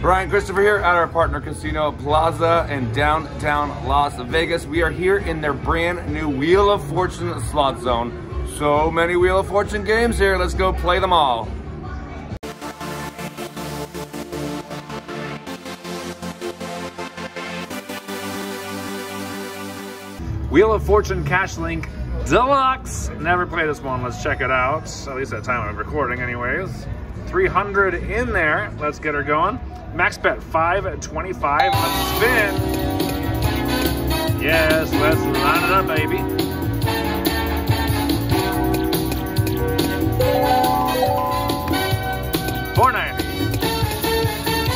Brian Christopher here at our partner casino Plaza in downtown Las Vegas. We are here in their brand new Wheel of Fortune slot zone. So many Wheel of Fortune games here. Let's go play them all. Wheel of Fortune Cash Link Deluxe. Never played this one. Let's check it out. At least at time of recording anyways. 300 in there. Let's get her going. Max bet 525. Let's spin. Yes, let's line it up, baby.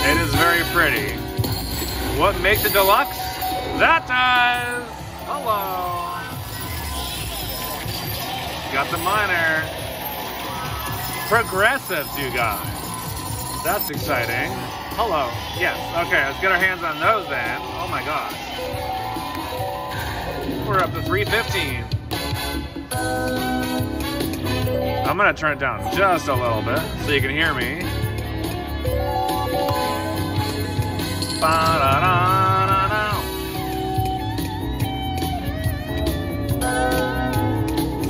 It is very pretty. What makes it deluxe? That does. Hello. Got the minor. Progressives, you guys. That's exciting. Hello. Yes. Okay, let's get our hands on those then. Oh my gosh. We're up to 315. I'm gonna turn it down just a little bit so you can hear me.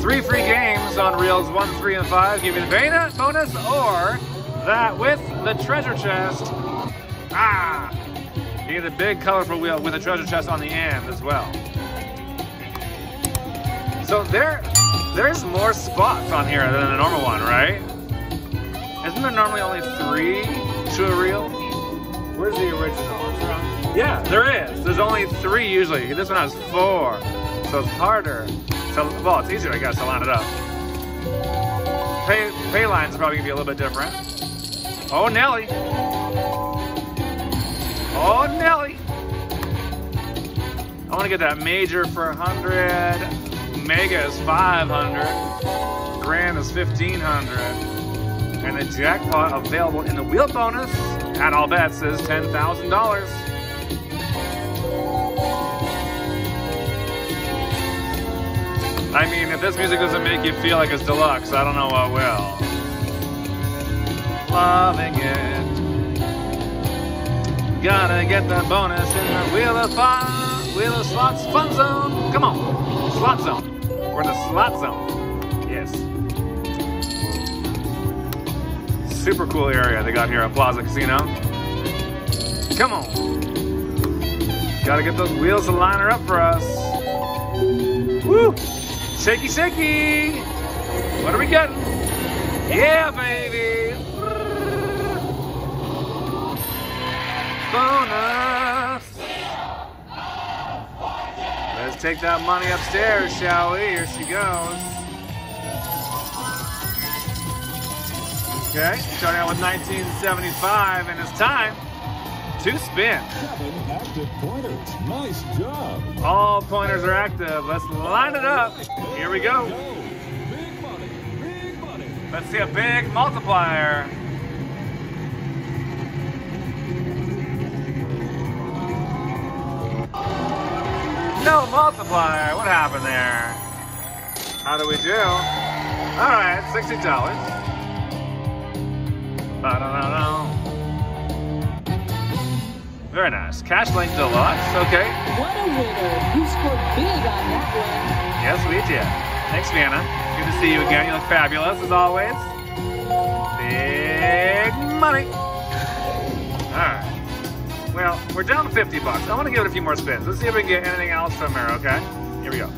Three free games on reels one, three, and five. Give you the Vanna bonus or that with the treasure chest. Ah! You get a big colorful wheel with a treasure chest on the end as well. So there, there's more spots on here than the normal one, right? Isn't there normally only three to a reel? Where's the original? One from? Yeah, there is. There's only three usually. This one has four. So it's harder. Well, it's easier, I guess, to line it up. Pay, pay lines probably gonna be a little bit different. Oh, Nelly. Oh, Nelly. I wanna get that major for 100. Mega is 500. Grand is 1500. And the jackpot available in the wheel bonus at all bets is $10,000. I mean, if this music doesn't make you feel like it's deluxe, I don't know what will. Loving it. Gotta get the bonus in the Wheel of Fun, Wheel of Slots Fun Zone. Come on, Slot Zone. We're in the Slot Zone. Yes. Super cool area they got here at Plaza Casino. Come on. Gotta get those wheels to line her up for us. Woo! Shaky, shaky. What are we getting? Yeah, baby. Bonus. Let's take that money upstairs, shall we? Here she goes. Okay, starting out with 1975, and it's time to spins. Seven active pointers. Nice job. All pointers are active. Let's line it up. Here we go. Big money. Big money. Let's see a big multiplier. No multiplier. What happened there? How do we do? All right, $60. Ba-da-da-da. Very nice. Cash Link Deluxe. Okay. What a winner. You scored big on that one. Yes, we did. Thanks, Vanna. Good to see you again. You look fabulous as always. Big money. All right. Well, we're down to 50 bucks. I want to give it a few more spins. Let's see if we can get anything else from her, okay? Here we go.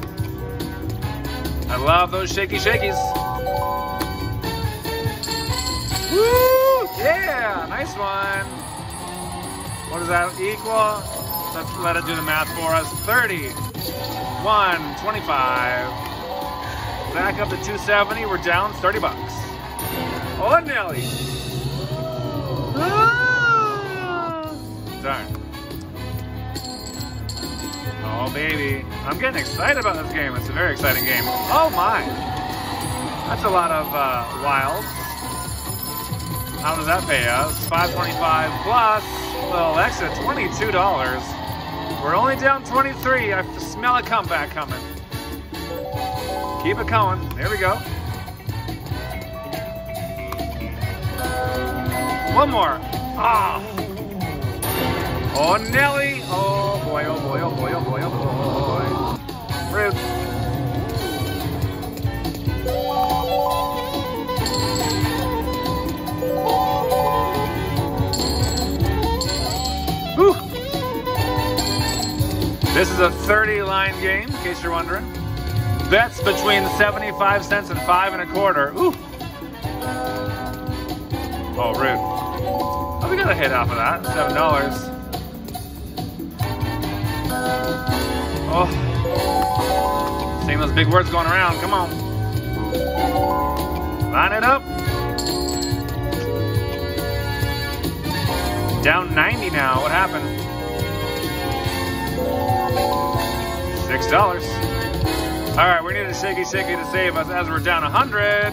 I love those shaky shakies. Woo! Yeah! Nice one. What does that equal? Let's let it do the math for us. 30. 1, 25. Back up to 270. We're down 30 bucks. Oh, Nelly. Ah! Darn. Oh, baby. I'm getting excited about this game. It's a very exciting game. Oh, my. That's a lot of uh, wilds. How does that pay us? 525 plus little extra, $22. We're only down 23. I smell a comeback coming. Keep it going. There we go. One more. Ah. Oh, Nelly. Oh, boy, oh, boy, oh, boy, oh, boy, oh, boy. Rude. This is a 30 line game, in case you're wondering. Bets between 75 cents and five and a quarter. Ooh. Oh, rude. Oh, we got a hit off of that. Seven dollars. Oh. Seeing those big words going around. Come on. Line it up. Down 90 now. What happened? Six dollars. All right, we need a shaky shaky to save us as we're down a 100.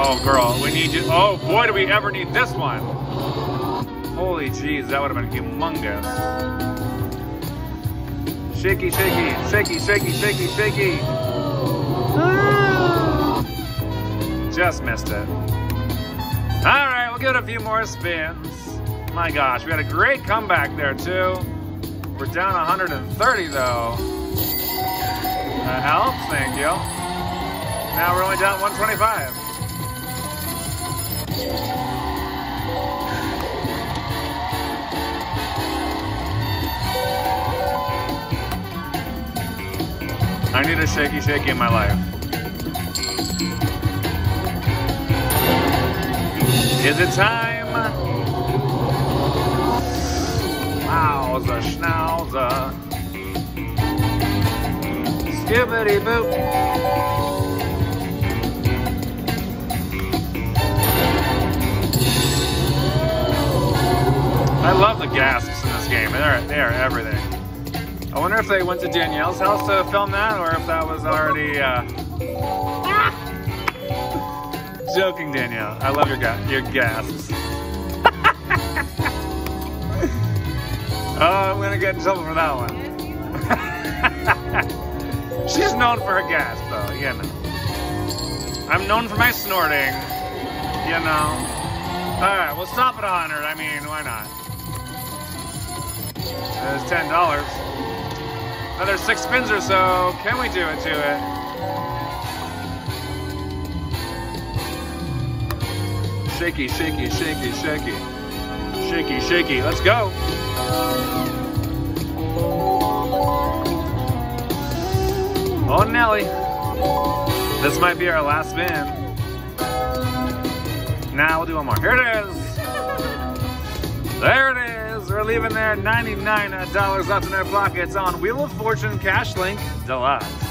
Oh, girl, we need you. Oh, boy, do we ever need this one. Holy jeez, that would have been humongous. Shaky, shaky, shaky, shaky, shaky, shaky. Ah. Just missed it. All right, we'll give it a few more spins. My gosh, we had a great comeback there, too. We're down 130, though. That helps, thank you. Now we're only down 125. I need a shaky shaky in my life. Is it time? Wowza schnauza. Skibbity boop. I love the gasps in this game. They're, they are everything. I wonder if they went to Danielle's house to film that or if that was already. Uh... Joking, Danielle. I love your, ga- your gasps. oh, I'm gonna get in trouble for that one. She's known for her gasp, though, you know. I'm known for my snorting, you know. Alright, we'll stop at 100. I mean, why not? There's $10. Another six spins or so. Can we do it to it? Shaky, shaky, shaky, shaky. Shaky, shaky. Let's go. Oh, Nelly. This might be our last spin. Now we'll do one more. Here it is. There it is. We're leaving there $99 left in our pockets on Wheel of Fortune Cash Link Deluxe.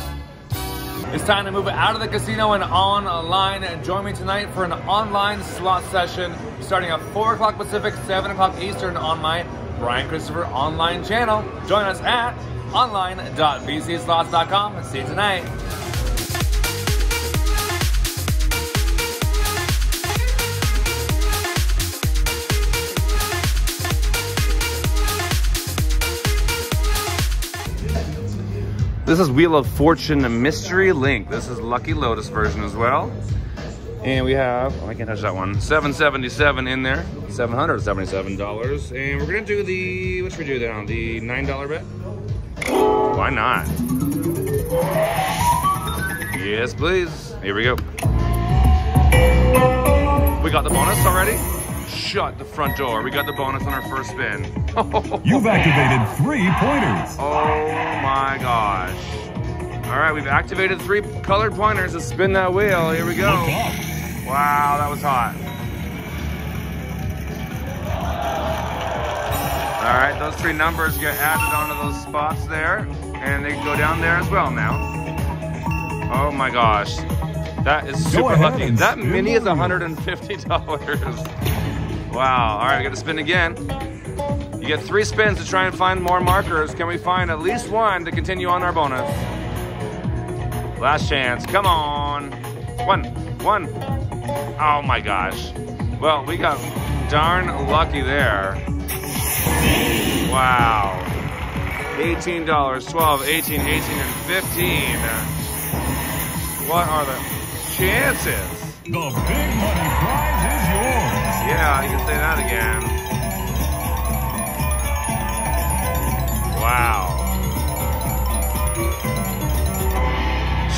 It's time to move out of the casino and online. And join me tonight for an online slot session starting at 4 o'clock Pacific, 7 o'clock Eastern on my Brian Christopher online channel. Join us at online.bcslots.com. See you tonight. This is Wheel of Fortune Mystery Link. This is Lucky Lotus version as well. And we have, oh, I can't touch that one, 777 in there, $777. And we're gonna do the, what should we do now? The $9 bet? Why not? Yes, please. Here we go. We got the bonus already? Shut the front door. We got the bonus on our first spin. You've activated three pointers. Oh my gosh. All right, we've activated three colored pointers to spin that wheel. Here we go. Wow, that was hot. All right, those three numbers get added onto those spots there, and they go down there as well now. Oh my gosh. That is super lucky. That mini is the $150. Wow. All right, we got to spin again. You get three spins to try and find more markers. Can we find at least one to continue on our bonus? Last chance. Come on. One. One. Oh my gosh. Well, we got darn lucky there. Wow. $18, 12, 18, 18, and 15. What are the chances. The big money prize is yours. Yeah, you can say that again. Wow.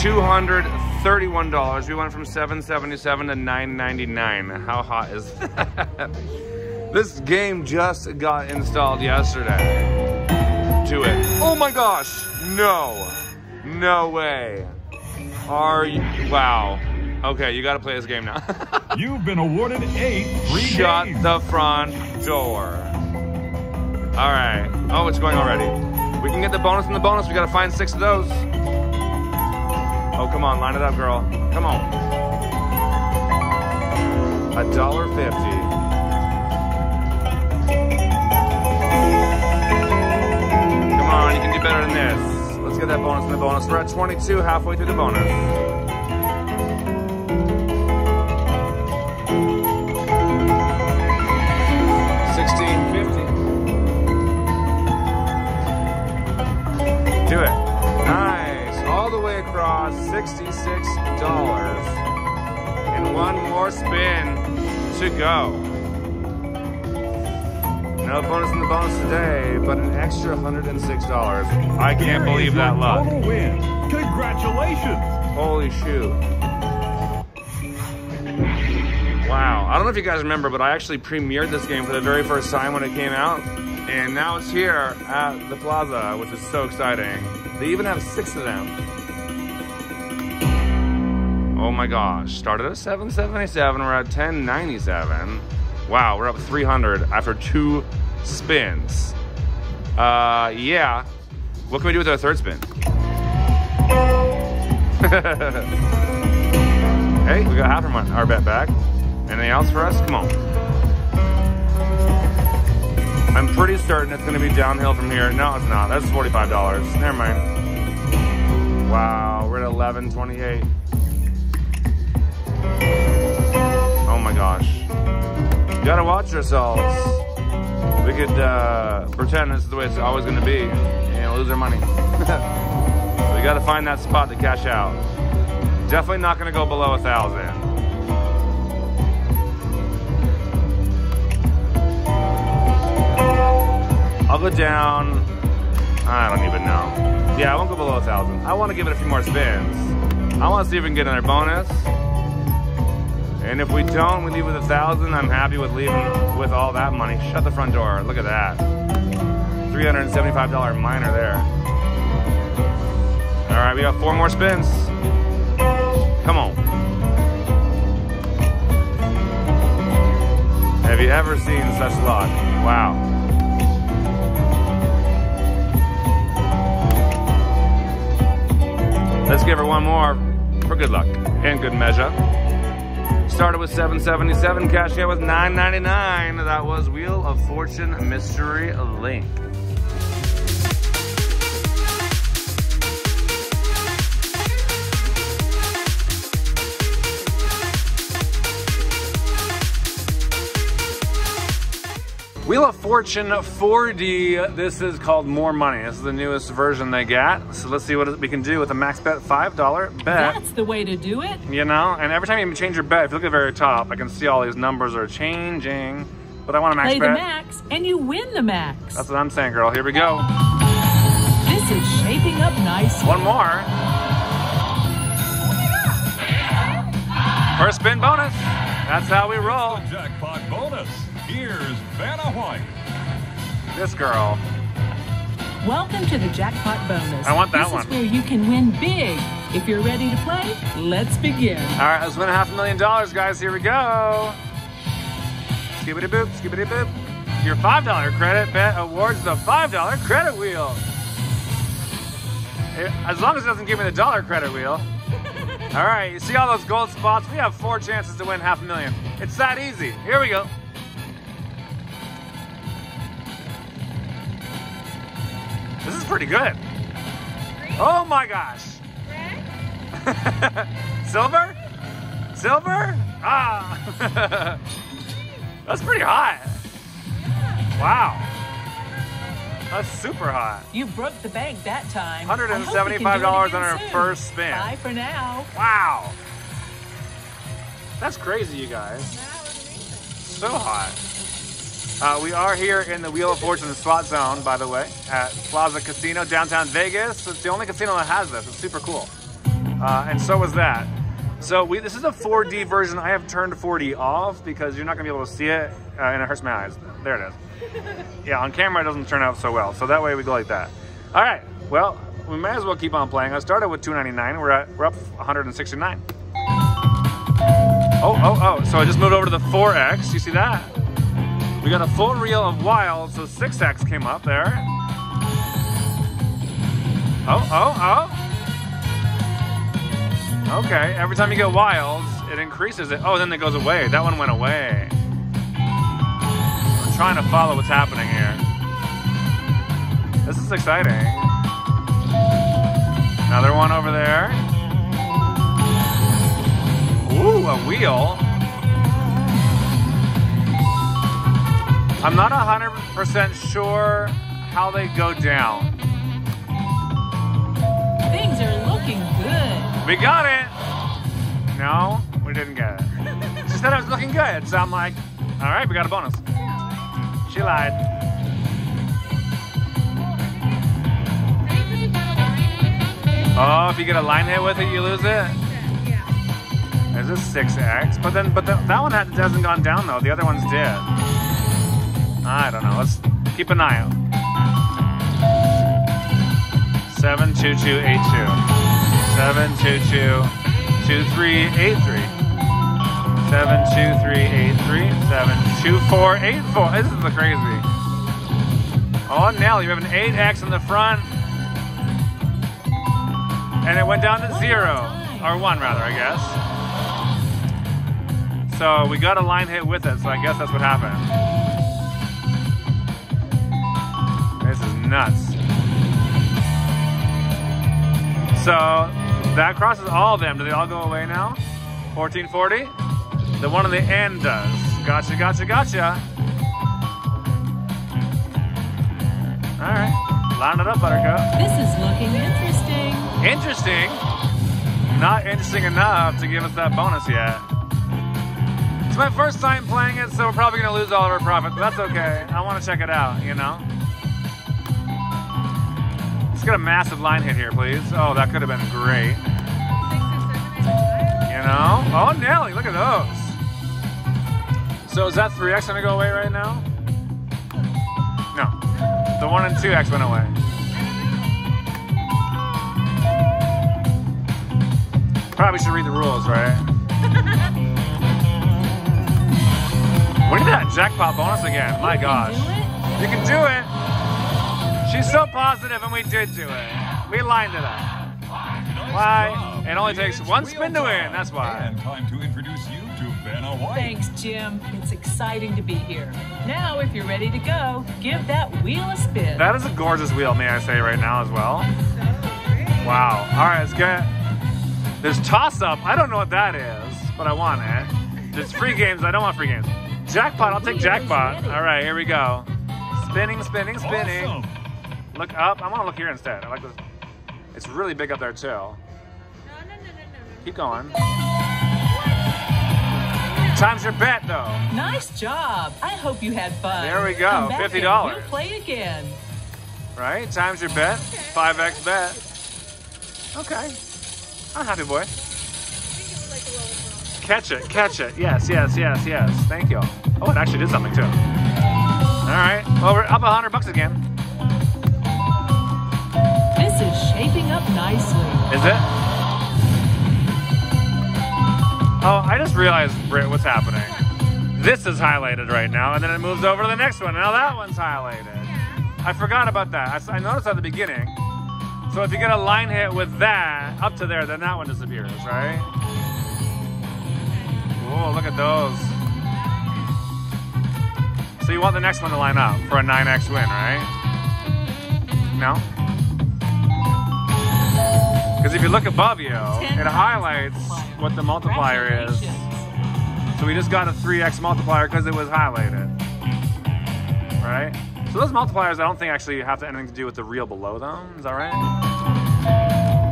$231. We went from 777 to 999. How hot is that? this game just got installed yesterday. Do it. Oh my gosh. No. No way. Are you? Wow. Okay, you gotta play this game now. You've been awarded eight free Shut games. the front door. All right. Oh, it's going already. We can get the bonus and the bonus. We gotta find six of those. Oh, come on, line it up, girl. Come on. A dollar fifty. Come on, you can do better than this. Let's get that bonus in the bonus. We're at 22, halfway through the bonus. $66. And one more spin to go. No bonus in the bonus today, but an extra $106. I can't there believe that luck. Total win. Congratulations. Holy shoot. Wow. I don't know if you guys remember, but I actually premiered this game for the very first time when it came out. And now it's here at the plaza, which is so exciting. They even have six of them. Oh my gosh. Started at 777, we're at 1097. Wow, we're up 300 after two spins. Uh, yeah. What can we do with our third spin? hey, we got half our, our bet back. Anything else for us? Come on. I'm pretty certain it's to be downhill from here. No, it's not. That's $45. Never mind. Wow, we're at 1128. Oh my gosh. You gotta watch yourselves. We could uh, pretend this is the way it's always to be and lose our money. we got to find that spot to cash out. Definitely not to go below a thousand. I'll go down. I don't even know. Yeah, I won't go below a thousand. I want to give it a few more spins. I want to see if we can get another bonus. And if we don't, we leave with a thousand. I'm happy with leaving with all that money. Shut the front door. Look at that. $375 minor there. All right, we got four more spins. Come on. Have you ever seen such luck? Wow. Let's give her one more for good luck and good measure. Started with 777, cashed out with 999. That was Wheel of Fortune Mystery Link. Wheel of Fortune 4D. This is called More Money. This is the newest version they got. So let's see what we can do with a max bet $5 bet. That's the way to do it. You know, and every time you change your bet, if you look at the very top, I can see all these numbers are changing. But I want a max Play bet. the max, and you win the max. That's what I'm saying, girl. Here we go. This is shaping up nice. One more. First spin bonus. That's how we roll. Jackpot bonus. Here's Vanna White. This girl. Welcome to the jackpot bonus. I want that this one. is where you can win big. If you're ready to play, let's begin. All right, let's win a half a million dollars, guys. Here we go. Skibbity boop, skibbity boop. Your $5 credit bet awards the $5 credit wheel. Eh, as long as it doesn't give me the dollar credit wheel. All right, you see all those gold spots? We have four chances to win half a million. It's that easy. Here we go. Pretty good. Oh my gosh. Silver? Silver? Ah. That's pretty hot. Wow. That's super hot. You broke the bank that time. I hope we can do it $175 on our soon. first spin. Bye for now. Wow. That's crazy, you guys. So hot. Uh, we are here in the Wheel of Fortune slot zone, by the way, at Plaza Casino, downtown Vegas. It's the only casino that has this. It's super cool. Uh, and so was that. So we, this is a 4D version. I have turned 4D off because you're not gonna be able to see it uh, and it hurts my eyes. There it is. Yeah, on camera it doesn't turn out so well. So that way we go like that. All right, well, we may as well keep on playing. I started with 299, we're, at, we're up 169. Oh, oh, oh, so I just moved over to the 4X, you see that? We got a full reel of wild, so 6X came up there. Oh, oh, oh. Okay, every time you get wilds, it increases it. Oh, then it goes away. That one went away. I'm trying to follow what's happening here. This is exciting. Another one over there. Ooh, a wheel. I'm not 100% sure how they go down. Things are looking good. We got it! No, we didn't get it. She said it was looking good, so I'm like, all right, we got a bonus. She lied. Oh, if you get a line hit with it, you lose it? There's a 6X, but then, but the, that one hasn't gone down though. The other ones did. I don't know. Let's keep an eye out. 72282. 722 2383. 72383. 72484. This is the crazy. Oh, Nelly, you have an 8X in the front. And it went down to zero. Or one, rather, I guess. So we got a line hit with it, so I guess that's what happened. Nuts. So that crosses all of them. Do they all go away now? 1440? The one on the end does. Gotcha, gotcha, gotcha. All right. Line it up, Buttercup. This is looking interesting. Interesting. Not interesting enough to give us that bonus yet. It's my first time playing it, so we're probably gonna lose all of our profit, but that's okay. I wanna check it out, you know? Get a massive line hit here, please. Oh, that could have been great. You know? Oh, Nelly, look at those. So is that 3X gonna go away right now? No. The 1 and 2X went away. Probably should read the rules, right? when did that jackpot bonus again? My gosh. You can do it. She's so positive, and we did do it. We lined it up. Why? It only takes one spin to win. That's why. And time to introduce you to Vanna White. Thanks, Jim. It's exciting to be here. Now, if you're ready to go, give that wheel a spin. That is a gorgeous wheel, may I say, right now as well. Wow. All right, let's get. There's toss up. I don't know what that is, but I want it. There's free games. I don't want free games. Jackpot. I'll take jackpot. All right, here we go. Spinning, spinning, spinning. Awesome. Look up. I want to look here instead. I like this. It's really big up there too. No, no, no, no, no. Keep going. Time's your bet though. Nice job. I hope you had fun. There we go, and $50. We'll play again. Right? Time's your bet. 5x bet. Okay. I'm happy boy. Catch it, catch it. Yes, yes, yes, yes. Thank you. Oh, it actually did something too. All right. Well, we're up a hundred bucks again. Nicely. Is it? Oh, I just realized, Britt, what's happening. This is highlighted right now, and then it moves over to the next one. Now that one's highlighted. Yeah. I forgot about that. I noticed at the beginning. So if you get a line hit with that up to there, then that one disappears, right? Oh, look at those. So you want the next one to line up for a 9x win, right? No? Because if you look above you, it highlights what the multiplier is. So we just got a 3x multiplier because it was highlighted. Right? So those multipliers I don't think actually have anything to do with the real below them. Is that right?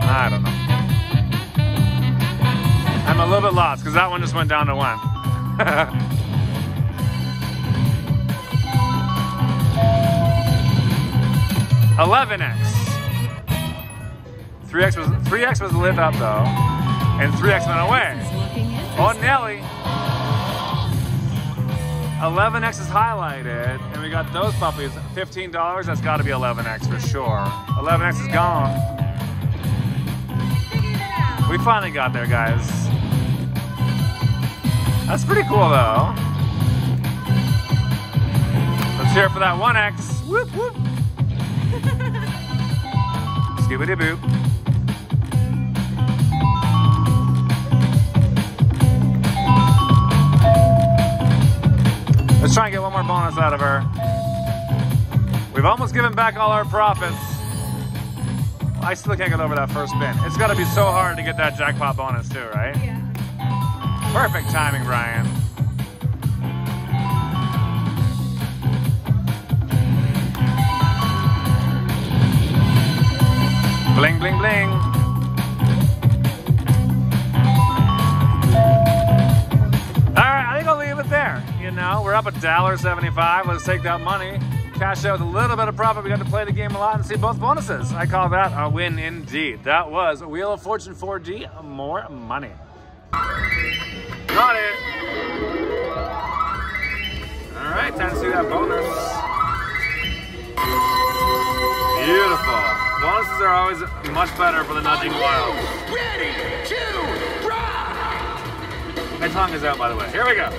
I don't know. I'm a little bit lost because that one just went down to one. 11x. 3x was 3x was lit up though, and 3x went away. Oh. Nelly. 11x is highlighted, and we got those puppies. $15, that's gotta be 11x for sure. 11x is gone. We finally got there, guys. That's pretty cool though. Let's hear it for that 1x. Whoop whoop. Scooby Let's try and get one more bonus out of her. We've almost given back all our profits. I still can't get over that first spin. It's got to be so hard to get that jackpot bonus too, right? Yeah. Perfect timing, Brian. Bling, bling, bling. Know, we're up a dollar seventy-five. Let's take that money, cash out with a little bit of profit. We got to play the game a lot and see both bonuses. I call that a win indeed. That was Wheel of Fortune 4D. More money. Got it. All right, time to see that bonus. Beautiful. Bonuses are always much better for the nudging wild. Ready to rock! My tongue is out, by the way. Here we go.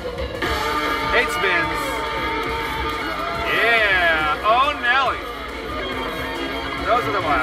Eight spins. Yeah. Oh, Nelly. Those are the wild.